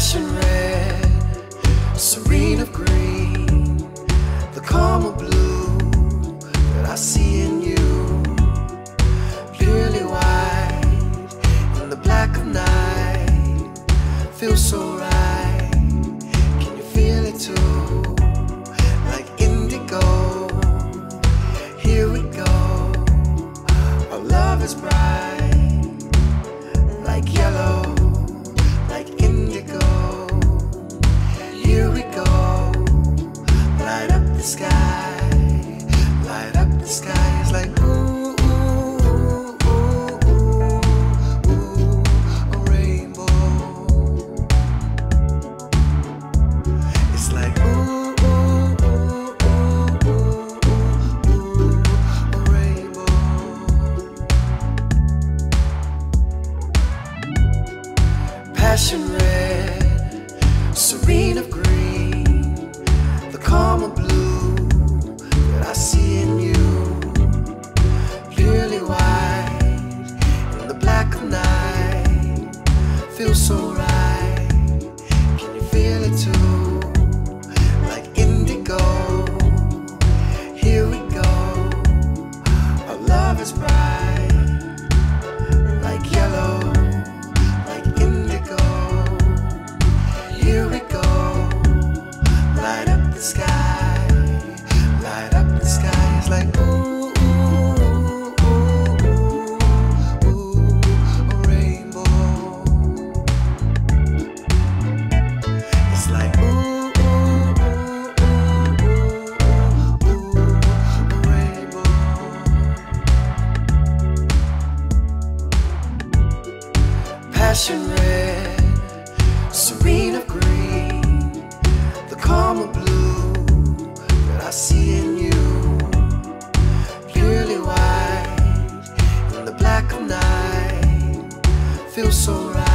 passion red, serene of green, the calm of blue that I see in you. Purely white in the black of night, feels so right. Light up the sky. It's like ooh, ooh, ooh, ooh, ooh, a rainbow. It's like ooh, ooh, ooh, ooh, ooh, ooh, a rainbow. Passion red, serene of green, feels so right. Can you feel it too? Like indigo. Here we go. Our love is bright, Passion red, serene of green, the calm of blue that I see in you. Purely white in the black of night, feels so right.